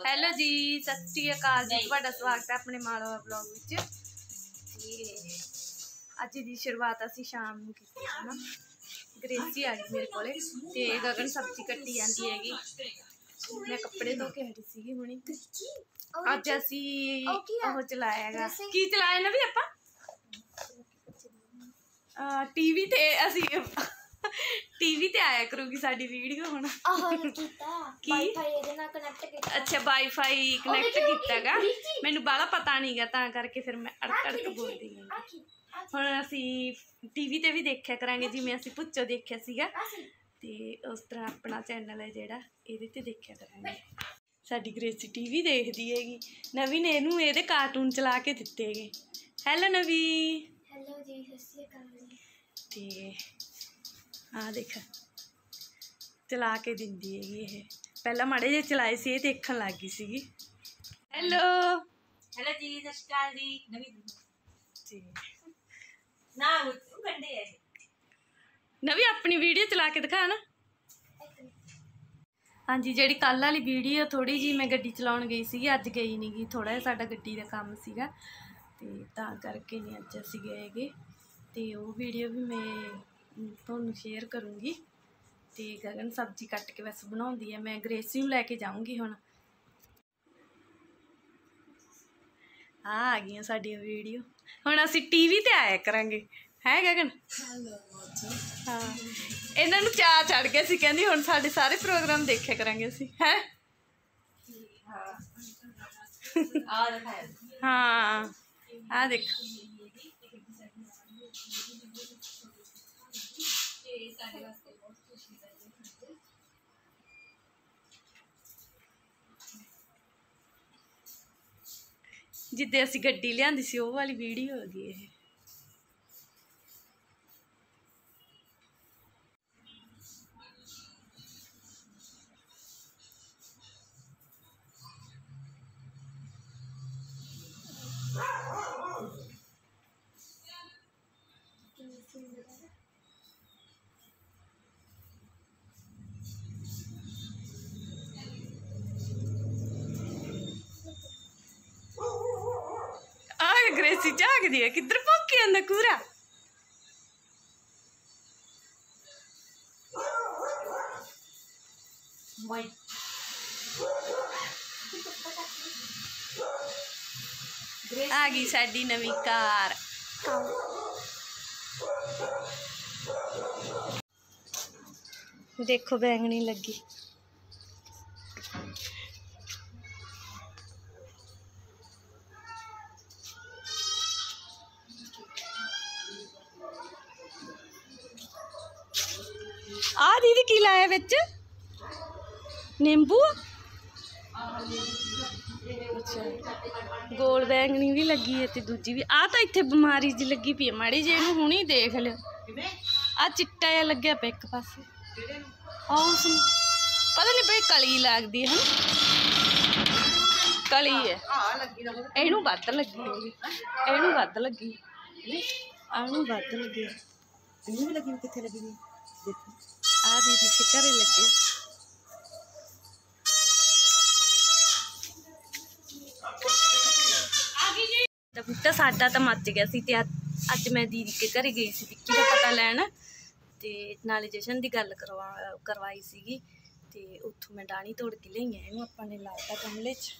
Hello ਜੀ ਸਤਿ ਸ਼੍ਰੀ ਅਕਾਲ ਜੀ। ਤੁਹਾਡਾ ਸਵਾਗਤ ਹੈ ਆਪਣੇ ਮਾਲਵਾ ਬਲੌਗ ਵਿੱਚ। ਅੱਜ ਦੀ ਸ਼ੁਰੂਆਤ ਅਸੀਂ ਸ਼ਾਮ ਨੂੰ ਕੀਤੀ ਹੈ ਨਾ। ਗ੍ਰੇਸੀ ਆ ਗਈ ਮੇਰੇ ਕੋਲੇ ਤੇ ਗਗਨ ਸਬਜ਼ੀ ਕੱਟੀ ਜਾਂਦੀ ਹੈਗੀ। ਮੈਂ ਕੱਪੜੇ ਧੋ ਕੇ ਹਟੀ ਸੀਗੀ ਹੁਣੀ। ਅੱਜ ਅਸੀਂ ਉਹ ਚਲਾਇਆ ਹੈਗਾ। ਕੀ ਚਲਾਇਆ ਨਾ ਵੀ ਆਪਾਂ? ਟੀਵੀ ਤੇ ਅਸੀਂ ਟੀਵੀ ਤੇ ਆਇਆ ਕਰੂਗੀ ਸਾਡੀ ਵੀਡੀਓ ਹੁਣ। ਆਹ ਕੀਤਾ। ਕੀ? ਵਾਈਫਾਈ ਇਹਦੇ ਨਾਲ ਕਨੈਕਟ ਕੀਤਾ। ਅੱਛਾ ਵਾਈਫਾਈ ਕਨੈਕਟ ਕੀਤਾਗਾ? ਮੈਨੂੰ ਬਾਹਲਾ ਪਤਾ ਨਹੀਂਗਾ ਤਾਂ ਕਰਕੇ ਫਿਰ ਮੈਂ ਅੜਕ ਅੜਕ ਬੋਲਦੀ ਹਾਂ। ਹੁਣ ਅਸੀਂ ਟੀਵੀ ਤੇ ਵੀ ਦੇਖਿਆ ਕਰਾਂਗੇ ਜਿਵੇਂ ਅਸੀਂ ਪੁੱਚੋ ਦੇਖਿਆ ਸੀਗਾ। ਤੇ ਉਸ ਤਰ੍ਹਾਂ ਆਪਣਾ ਚੈਨਲ ਹੈ ਜਿਹੜਾ ਇਹਦੇ ਤੇ ਦੇਖਿਆ ਕਰਾਂਗੇ। ਸਾਡੀ ਗ੍ਰੇਸੀ ਟੀਵੀ ਦੇਖਦੀ ਹੈਗੀ। ਨਵੀਂ ਨੇ ਇਹਨੂੰ ਇਹਦੇ ਕਾਰਟੂਨ ਚਲਾ ਕੇ ਦਿੱਤੇ ਹੈਗੇ। ਹੈਲੋ ਨਵੀ। ਹੈਲੋ ਜੀ ਸਤਿ ਸ਼੍ਰੀ ਅਕਾਲ ਜੀ। ਤੇ ਆ ਦੇਖ। ਚਲਾ ਕੇ ਦਿੰਦੀ ਹੈਗੀ ਇਹ। ਪਹਿਲਾਂ ਮਾੜੇ ਜਿਹੇ ਚਲਾਏ ਸੀ ਇਹ ਦੇਖਣ ਲੱਗ ਗਈ ਸੀਗੀ। ਹੈਲੋ। ਹੈਲੋ ਜੀ ਸਤਿ ਸ਼੍ਰੀ ਅਕਾਲ ਜੀ। ਨਵੀਂ ਜੀ। ਨਾ ਉਹ ਗੰਡੇ ਹੈ ਨਵੀਂ ਆਪਣੀ ਵੀਡੀਓ ਚਲਾ ਕੇ ਦਿਖਾ ਨਾ। ਹਾਂਜੀ ਜਿਹੜੀ ਕੱਲ ਵਾਲੀ ਵੀਡੀਓ ਥੋੜੀ ਜੀ ਮੈਂ ਗੱਡੀ ਚਲਾਉਣ ਗਈ ਸੀਗੀ ਅੱਜ ਗਈ ਨਹੀਂ ਗਈ ਥੋੜਾ ਜਿਹਾ ਸਾਡਾ ਗੱਡੀ ਦਾ ਕੰਮ ਸੀਗਾ। ਤੇ ਤਾਂ ਕਰਕੇ ਨਹੀਂ ਅੱਜ ਅਸੀਂ ਗਏਗੇ ਤੇ ਉਹ ਵੀਡੀਓ ਵੀ ਮੈਂ ਤੁਹਾਨੂੰ ਸ਼ੇਅਰ ਕਰੂੰਗੀ। ਤੇ ਗਗਨ ਸਬਜ਼ੀ ਕੱਟ ਕੇ ਵੈਸੇ ਬਣਾਉਂਦੀ ਹੈ ਮੈਂ ਗ੍ਰੇਸੀ ਨੂੰ ਲੈ ਕੇ ਜਾਊਂਗੀ ਹੁਣ। ਆ ਆ ਗਈਆਂ ਸਾਡੀਆਂ ਵੀਡੀਓ। ਹੁਣ ਅਸੀਂ ਟੀਵੀ ਤੇ ਆਇਆ ਕਰਾਂਗੇ। ਹੈ ਗਗਨ? ਹਾਂ। ਇਹਨਾਂ ਨੂੰ ਚਾਹ ਚੜ ਗਿਆ ਸੀ। ਕਹਿੰਦੀ ਹੁਣ ਸਾਡੇ ਸਾਰੇ ਪ੍ਰੋਗਰਾਮ ਦੇਖਿਆ ਕਰਾਂਗੇ ਅਸੀਂ। ਹੈ। ਆ ਦਿਖਾਇਆ। ਹਾਂ। ਆ ਦੇਖ। ਜਿੱਦੇ ਅਸੀਂ ਗੱਡੀ ਲਿਆਂਦੀ ਸੀ ਉਹ ਵਾਲੀ ਵੀਡੀਓ ਹੈਗੀ ਇਹ। ਗ੍ਰੇਸੀ ਝਾਕਦੀ ਹੈ ਕਿੱਧਰ ਭੁੱਕੀ ਜਾਂਦਾ ਕੂਰਾ ਮੋਈ ਆ ਗਈ ਸਾਡੀ ਨਵੀਂ ਕਾਰ। ਦੇਖੋ ਬੈਂਗਣੀ ਲੱਗੀ। ਆ ਦੀਦੀ ਕੀ ਲਾਇਆ ਵਿੱਚ? ਨਿੰਬੂ? ਅੱਛਾ। ਗੋਲ ਬੈਂਗਣੀ ਵੀ ਲੱਗੀ ਹੈ ਤੇ ਦੂਜੀ ਵੀ। ਆ ਤਾਂ ਇੱਥੇ ਬਿਮਾਰੀ ਜੀ ਲੱਗੀ ਪਈ ਹੈ। ਮਾੜੀ ਜੀ ਇਹਨੂੰ ਹੁਣੀ ਦੇਖ ਲਿਓ। ਆ ਚਿੱਟਾ ਜਿਹਾ ਲੱਗਿਆ ਪਿਆ ਇੱਕ ਪਾਸੇ। ਆ ਉਸ ਪਤਾ ਨਹੀਂ ਬਈ ਕਲੀ ਲੱਗਦੀ ਹੈ ਨਾ ਕਲੀ ਹੈ। ਇਹਨੂੰ ਵੱਧ ਲੱਗੀ ਇਹਨੂੰ ਵੱਧ ਲੱਗੀ ਆਨੂੰ ਵੱਧ ਲੱਗੀ ਇਹਨੂੰ ਵੀ ਲੱਗੀ ਕਿੱਥੇ ਲੱਗੀ ਦੇਖੋ। ਆ ਦੀਦੀ ਫਿਕਰੇ ਲੱਗੇ। ਤਾਂ ਬੂਟਾ ਸਾਡਾ ਤਾਂ ਮੱਚ ਗਿਆ ਸੀ ਤੇ ਅੱਜ ਮੈਂ ਦੀਦੀ ਕੇ ਘਰੇ ਗਈ ਸੀ ਵਿੱਕੀ ਦਾ ਪਤਾ ਲੈਣ। ਤੇ ਨਾਲੇ ਜਸ਼ਨ ਦੀ ਗੱਲ ਕਰਵਾ ਕਰਵਾਈ ਸੀਗੀ। ਤੇ ਉੱਥੋਂ ਮੈਂ ਡਾਣੀ ਤੋੜ ਕੇ ਲਈ ਆ ਇਹਨੂੰ ਆਪਾਂ ਨੇ ਲਾਤਾ ਗਮਲੇ 'ਚ।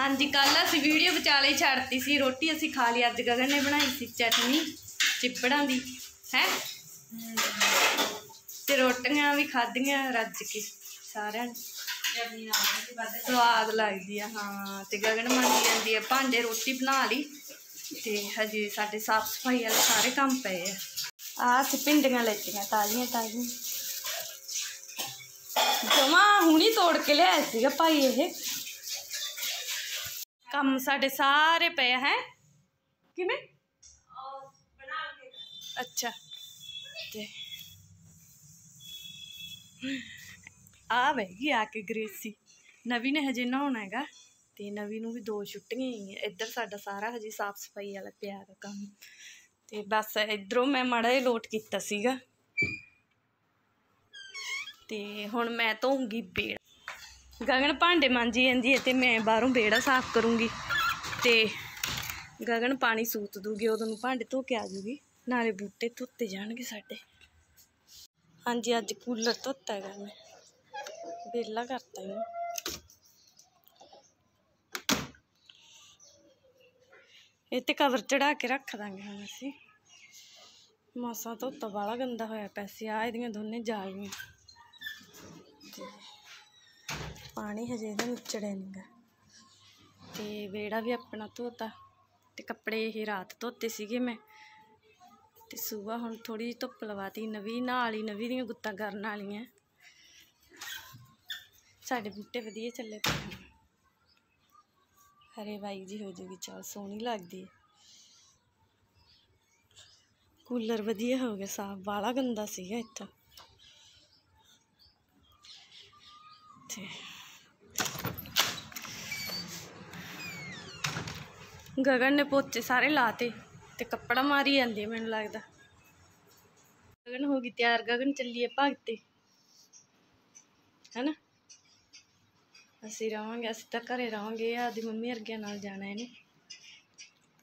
ਹਾਂਜੀ ਕੱਲ ਅਸੀਂ ਵੀਡੀਓ ਵਿਚਾਲੇ ਛੱਡਤੀ ਸੀ। ਰੋਟੀ ਅਸੀਂ ਖਾ ਲਈ, ਅੱਜ ਗਗਨ ਨੇ ਬਣਾਈ ਸੀ ਚਟਨੀ ਚਿੱਪੜਾਂ ਦੀ, ਹੈ? ਤੇ ਰੋਟੀਆਂ ਵੀ ਖਾਧੀਆਂ ਰੱਜ ਕੇ ਸਾਰਿਆਂ ਨੇ। ਸਵਾਦ ਲੱਗਦੀ ਆ ਹਾਂ ਤੇ ਗਗਨ ਮੰਨੀ ਜਾਂਦੀ ਆ ਭਾਂਡੇ ਰੋਟੀ ਬਣਾ ਲਈ। ਤੇ ਹਜੇ ਸਾਡੇ ਸਾਫ਼ ਸਫ਼ਾਈ ਵਾਲੇ ਸਾਰੇ ਕੰਮ ਪਏ ਆ। ਆ ਅਸੀਂ ਭਿੰਡੀਆਂ ਲੈਤੀਆਂ ਤਾਜ਼ੀਆਂ ਤਾਜ਼ੀਆਂ। ਜਮਾ ਹੁਣੀ ਤੋੜ ਕੇ ਲਿਆਇਆ ਸੀਗਾ ਭਾਈ ਇਹ। ਕੰਮ ਸਾਡੇ ਸਾਰੇ ਪਏ ਹੈ? ਕਿਵੇਂ? ਅੱਛਾ। ਤੇ ਆ ਬੈਗੀ ਆ ਕੇ ਗ੍ਰੇਸੀ। ਨਵੀ ਨੇ ਹਜੇ ਨਹਾਉਣਾ ਹੈਗਾ ਤੇ ਨਵੀ ਨੂੰ ਵੀ ਦੋ ਛੁੱਟੀਆਂ ਹੀ ਇੱਧਰ ਸਾਡਾ ਸਾਰਾ ਹਜੇ ਸਾਫ਼ ਸਫ਼ਾਈ ਵਾਲਾ ਪਿਆ ਹੈਗਾ ਕੰਮ। ਤੇ ਬਸ ਇਧਰੋਂ ਮੈਂ ਮਾੜਾ ਜਿਹਾ ਲੋਟ ਕੀਤਾ ਸੀਗਾ। ਤੇ ਹੁਣ ਮੈਂ ਧੋਉਂਗੀ ਬੇੜਾ। ਗਗਨ ਭਾਂਡੇ ਮਾਂਜੀ ਜਾਂਦੀ ਹੈ ਤੇ ਮੈਂ ਬਾਹਰੋਂ ਬੇੜਾ ਸਾਫ਼ ਕਰੂੰਗੀ। ਤੇ ਗਗਨ ਪਾਣੀ ਸੂਤ ਦੂਗੀ, ਉਦੋਂ ਨੂੰ ਭਾਂਡੇ ਧੋ ਕੇ ਆ ਜੂਗੀ। ਨਾਲੇ ਬੂਟੇ ਧੁੱਤੇ ਜਾਣਗੇ ਸਾਡੇ। ਹਾਂਜੀ, ਅੱਜ ਕੂਲਰ ਧੋਤਾ ਹੈਗਾ ਮੈਂ। ਵਿਹਲਾ ਕਰਤਾ ਇਹਨੂੰ ਇਹ ਤੇ ਕਵਰ ਚੜਾ ਕੇ ਰੱਖ ਦਾਂਗੇ ਹੁਣ ਅਸੀਂ। ਮਾਸਾ ਧੋਤਾ ਵਾਲਾ ਗੰਦਾ ਹੋਇਆ ਪੈਸੇ ਆ ਇਹਦੀਆਂ ਦੋਨੇ ਜਾਲੀਆਂ ਤੇ ਪਾਣੀ ਹਜੇ ਇਹਦਾ ਨਿਚੜਿਆ ਨਹੀਂਗਾ ਤੇ ਵਿਹੜਾ ਵੀ ਆਪਣਾ ਧੋਤਾ। ਤੇ ਕੱਪੜੇ ਇਹ ਰਾਤ ਧੋਤੇ ਸੀਗੇ ਮੈਂ। ਤੇ ਸੂਬਾ ਹੁਣ ਥੋੜੀ ਜਿਹੀ ਧੁੱਪ ਲਵਾਤੀ, ਨਵੀਂ, ਨਾਲ ਹੀ ਨਵੀਂ ਦੀਆਂ ਗੁੱਤਾਂ ਕਰਨ ਵਾਲੀਆਂ। ਸਾਡੇ ਬੂਟੇ ਵਧੀਆ ਚੱਲੇ ਪਏ ਹਰੇ ਬਾਈ ਜੀ ਹੋ ਜੂਗੀ, ਚਲ ਸੋਹਣੀ ਲੱਗਦੀ ਹੈ। ਕੂਲਰ ਵਧੀਆ ਹੋ ਗਿਆ, ਸਾਫ਼ ਵਾਲਾ ਗੰਦਾ ਸੀਗਾ ਇੱਥੋਂ। ਤੇ ਗਗਨ ਨੇ ਪੋਚੇ ਸਾਰੇ ਲਾਤੇ। ਤੇ ਕੱਪੜਾ ਮਾਰੀ ਜਾਂਦੀ ਮੈਨੂੰ ਲੱਗਦਾ। ਗਗਨ ਹੋ ਗਈ ਤਿਆਰ। ਗਗਨ ਚੱਲੀਏ ਭਗਤੇ ਹੈਨਾ? ਅਸੀਂ ਰਵਾਂਗੇ, ਅਸੀਂ ਤਾਂ ਘਰੇ ਰਵਾਂਗੇ। ਆਦੀ ਮੰਮੀ ਵਰਗਿਆਂ ਨਾਲ ਜਾਣਾ ਇਹਨੇ।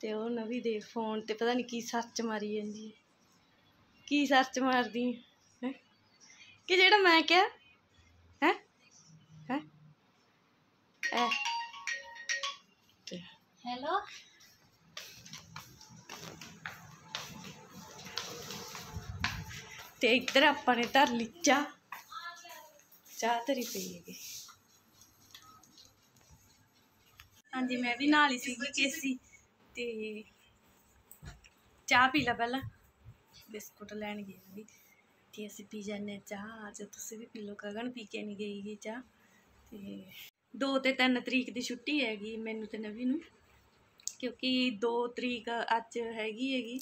ਤੇ ਉਹ ਨਵੀਂ ਦੇ ਫੋਨ ਤੇ ਪਤਾ ਨਹੀਂ ਕੀ ਸਰਚ ਮਾਰੀ ਜਾਂਦੀ ਕੀ ਸਰਚ ਮਾਰਦੀ ਹੈ? ਕਿ ਜਿਹੜਾ ਮੈਂ ਕਿਹਾ, ਹੈ? ਹੈ? ਐ। ਹੈਲੋ ਤੇ ਇੱਧਰ ਆਪਾਂ ਨੇ ਧਰ ਲਈ ਚਾਹ। ਚਾਹ ਧਰੀ ਪਈ ਹੈਗੀ। ਹਾਂਜੀ, ਮੈਂ ਵੀ ਨਾਲ ਹੀ ਸੀਗੀ ਕੇਸੀ ਤੇ ਚਾਹ ਪੀ ਲਾ ਪਹਿਲਾਂ। ਬਿਸਕੁਟ ਲੈਣ ਗਈ ਵੀ ਤੇ ਅਸੀਂ ਪੀ ਜਾਂਦੇ ਹਾਂ ਚਾਹ। ਅੱਜ ਤੁਸੀਂ ਵੀ ਪੀ ਲਓ। ਗਗਨ ਪੀ ਕੇ ਨਹੀਂ ਗਈ ਗੀ ਚਾਹ। ਤੇ 2 ਤੇ 3 ਤਰੀਕ ਦੀ ਛੁੱਟੀ ਹੈਗੀ ਮੈਨੂੰ ਤੇ ਨਵੀ ਨੂੰ। ਕਿਉਂਕਿ 2 ਤਰੀਕ ਅੱਜ ਹੈਗੀ ਹੈਗੀ।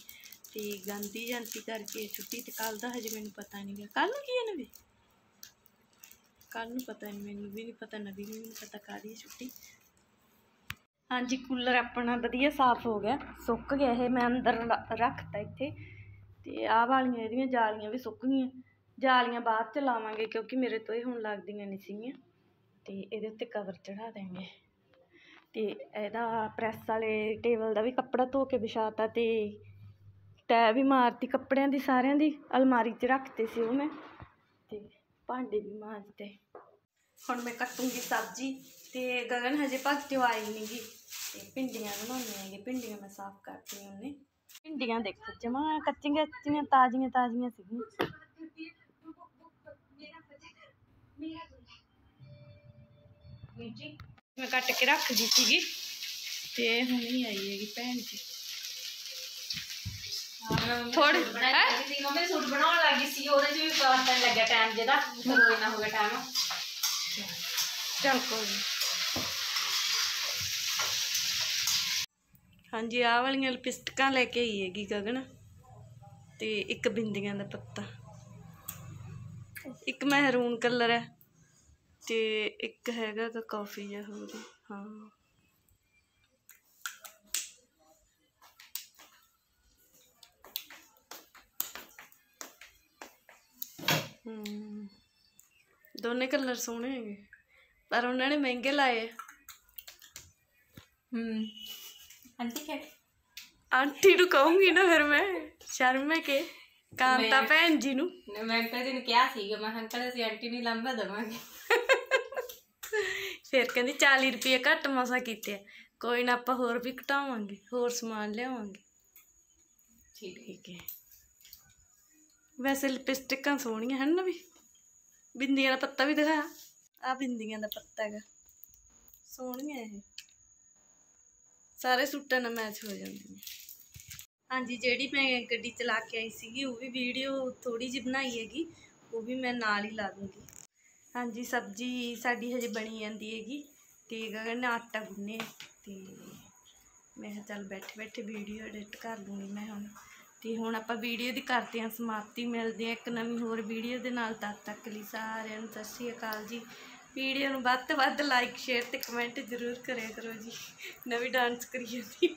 ਤੇ ਗਾਂਧੀ ਜਯੰਤੀ ਕਰਕੇ ਛੁੱਟੀ ਤੇ ਕੱਲ ਦਾ ਹਜੇ ਮੈਨੂੰ ਪਤਾ ਨਹੀਂ ਗਿਆ ਕੱਲ ਨੂੰ ਕੀ ਹੈ ਨਵੀਂ? ਕੱਲ ਨੂੰ ਪਤਾ ਨਹੀਂ, ਮੈਨੂੰ ਵੀ ਨਹੀਂ ਪਤਾ, ਨਵੀਂ ਵੀ ਨਹੀਂ ਪਤਾ ਕਾਹਦੀ ਹੈ ਛੁੱਟੀ। ਹਾਂਜੀ, ਕੂਲਰ ਆਪਣਾ ਵਧੀਆ ਸਾਫ਼ ਹੋ ਗਿਆ, ਸੁੱਕ ਗਿਆ ਇਹ, ਮੈਂ ਅੰਦਰ ਰ- ਰੱਖਤਾ ਇੱਥੇ। ਤੇ ਆਹ ਵਾਲੀਆਂ ਇਹਦੀਆਂ ਜਾਲੀਆਂ ਵੀ ਸੁੱਕ ਗਈਆਂ। ਜਾਲੀਆਂ ਬਾਅਦ ਚ ਲਾਵਾਂਗੇ ਕਿਉਂਕਿ ਮੇਰੇ ਤੋਂ ਇਹ ਹੁਣ ਲੱਗਦੀਆਂ ਨਹੀਂ ਸੀਗੀਆਂ। ਤੇ ਇਹਦੇ ਉੱਤੇ ਕਵਰ ਚੜਾ ਦੇਂਗੇ ਤੇ ਇਹਦਾ ਪ੍ਰੈਸ ਵਾਲੇ ਟੇਬਲ ਦਾ ਵੀ ਕੱਪੜਾ ਧੋ ਕੇ ਵਿਛਾਤਾ ਤੇ ਤੈ ਵੀ ਮਾਰਤੀ ਕੱਪੜਿਆਂ ਦੀ, ਸਾਰਿਆਂ ਦੀ, ਅਲਮਾਰੀ 'ਚ ਰੱਖਤੇ ਸੀ ਉਹ ਮੈਂ ਤੇ ਭਾਂਡੇ ਵੀ ਮਾਂਜਤੇ। ਹੁਣ ਮੈਂ ਕੱਟੂੰਗੀ ਸਬਜ਼ੀ ਤੇ ਗਗਨ ਹਜੇ ਭਗਤਿਓ ਆਈ ਨਹੀਂ ਤੇ ਭਿੰਡੀਆਂ ਬਣਾਉਣੀਆਂ ਹੈਗੇ ਭਿੰਡੀਆਂ ਮੈਂ ਸਾਫ਼ ਕਰਤੀਆਂ ਉਹਨੇ। ਭਿੰਡੀਆਂ ਦੇਖੋ, ਜਮਾ ਕੱਚੀਆਂ ਕੱਚੀਆਂ ਤਾਜ਼ੀਆਂ ਤਾਜ਼ੀਆਂ ਸੀਗੀਆਂ। ਮੈਂ ਕੱਟ ਕੇ ਰੱਖ ਦਿੱਤੀ ਸੀਗੀ ਤੇ ਹੁਣ ਹੀ ਆਈ ਹੈਗੀ ਭੈਣ ਜੀ। ਥੋੜੀ ਹੈ? ਸੀ ਮੰਮੀ ਸੂਟ ਬਣਾਉਣ ਲੱਗੀ ਸੀ ਉਹਦੇ 'ਚ ਵੀ ਪਤਾ ਨਹੀਂ ਲੱਗਿਆ ਟਾਈਮ ਜਿਹਦਾ ਕਦੋਂ ਇੰਨਾ ਹੋ ਗਿਆ ਟਾਈਮ ਚੱਲ ਕੋਈ ਨੀ। ਹਾਂਜੀ ਆਹ ਵਾਲੀਆਂ ਲਿਪਸਟਿਕਾਂ ਲੈ ਕੇ ਆਈ ਹੈਗੀ ਗਗਨ ਤੇ ਇੱਕ ਬਿੰਦੀਆਂ ਦਾ ਪੱਤਾ। ਇੱਕ ਮਹਿਰੂਨ ਕਲਰ ਹੈ ਤੇ ਇੱਕ ਹੈਗਾ ਕਾਫੀ ਜਿਹਾ ਹੋਰ। ਹਾਂ। ਹਮ ਦੋਨੇ ਕਲਰ ਸੋਹਣੇ ਹੈਗੇ। ਪਰ ਉਹਨਾਂ ਨੇ ਮਹਿੰਗੇ ਲਾਏ। ਹੂੰ। ਆਂਟੀ ਨੂੰ ਕਹੂੰਗੀ ਨਾ ਫਿਰ ਮੈਂ। ਸ਼ਰਮੇ ਕੇ? ਕਾਂਤਾ ਭੈਣ ਜੀ ਨੂੰ। ਮੈਂ ਅੰਕਲ ਜੀ ਨੂੰ ਕਿਹਾ ਸੀਗਾ ਮੈਂ ਅੰਕਲ ਅਸੀਂ ਆਂਟੀ ਨੂੰ ਲੰਬਾ ਦੇਵਾਂਗੇ। ਫਿਰ ਕਹਿੰਦੀ 40 ਰੁਪਏ ਘੱਟ ਮਸਾ ਕੀਤੇ ਕੋਈ ਨਾ ਆਪਾਂ ਹੋਰ ਵੀ ਘਟਾਵਾਂਗੇ ਹੋਰ ਸਮਾਨ ਲਿਆਵਾਂਗੇ। ਠੀਕ ਹੈ। ਵੈਸੇ ਲਿਪਸਟਿਕਾਂ ਸੋਹਣੀਆਂ ਹਨ ਨਾ ਵੀ। ਬਿੰਦੀਆਂ ਦਾ ਪੱਤਾ ਵੀ ਦਿਖਾ। ਆ ਬਿੰਦੀਆਂ ਦਾ ਪੱਤਾ ਹੈਗਾ। ਸੋਹਣੀਆਂ ਇਹ। ਸਾਰੇ ਸੂਟਾਂ ਨਾਲ ਮੈਚ ਹੋ ਜਾਂਦੀਆਂ। ਹਾਂਜੀ, ਜਿਹੜੀ ਮੈਂ ਗੱਡੀ ਚਲਾ ਕੇ ਆਈ ਸੀਗੀ, ਉਹ ਵੀ ਵੀਡੀਓ ਥੋੜੀ ਜਿਹੀ ਬਣਾਈ ਹੈਗੀ। ਉਹ ਵੀ ਮੈਂ ਨਾਲ ਹੀ ਲਾ ਦੂੰਗੀ। ਹਾਂਜੀ, ਸਬਜ਼ੀ ਸਾਡੀ ਹਜੇ ਬਣੀ ਜਾਂਦੀ ਹੈਗੀ। ਤੇ ਗਗਨ ਆਟਾ ਗੁੰਨਿਆ। ਤੇ ਮੈਂ ਕਿਹਾ ਚੱਲ ਬੈਠੇ ਬੈਠੇ ਵੀਡੀਓ ਐਡਿਟ ਕਰ ਲੂੰਗੀ ਮੈਂ ਹੁਣ। ਤੇ ਹੁਣ ਆਪਾਂ ਵੀਡੀਓ ਦੀ ਕਰਦੇ ਹਾਂ ਸਮਾਪਤੀ, ਮਿਲਦੇ ਹਾਂ ਇੱਕ ਨਵੀਂ ਹੋਰ ਵੀਡੀਓ ਦੇ ਨਾਲ। ਤਦ ਤੱਕ ਲਈ ਸਾਰਿਆਂ ਨੂੰ ਸਤਿ ਸ਼੍ਰੀ ਅਕਾਲ ਜੀ। ਵੀਡੀਓ ਨੂੰ ਵੱਧ ਤੋਂ ਵੱਧ ਲਾਈਕ ਸ਼ੇਅਰ ਤੇ ਕਮੈਂਟ ਜ਼ਰੂਰ ਕਰਿਆ ਕਰੋ ਜੀ। ਨਵੀਂ ਡਾਂਸ ਕਰੀ ਜਾਂਦੀ